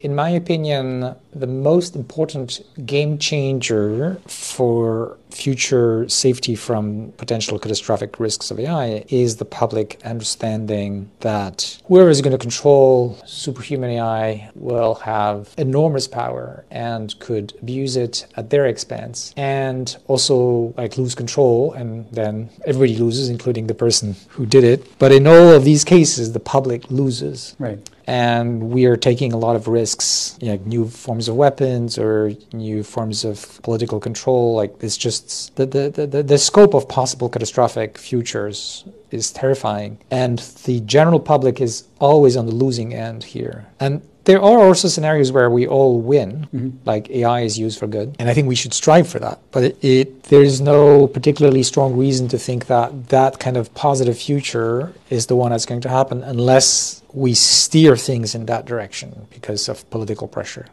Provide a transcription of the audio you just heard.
In my opinion, the most important game changer for future safety from potential catastrophic risks of AI is the public understanding that whoever is going to control superhuman AI will have enormous power and could abuse it at their expense and also like lose control and then everybody loses including the person who did it. But in all of these cases the public loses. Right and we are taking a lot of risks, you know, new forms of weapons or new forms of political control. Like it's just the, the, the, the scope of possible catastrophic futures is terrifying. And the general public is always on the losing end here. And there are also scenarios where we all win, mm-hmm. like AI is used for good, and I think we should strive for that. But it, it, there is no particularly strong reason to think that that kind of positive future is the one that's going to happen unless we steer things in that direction because of political pressure.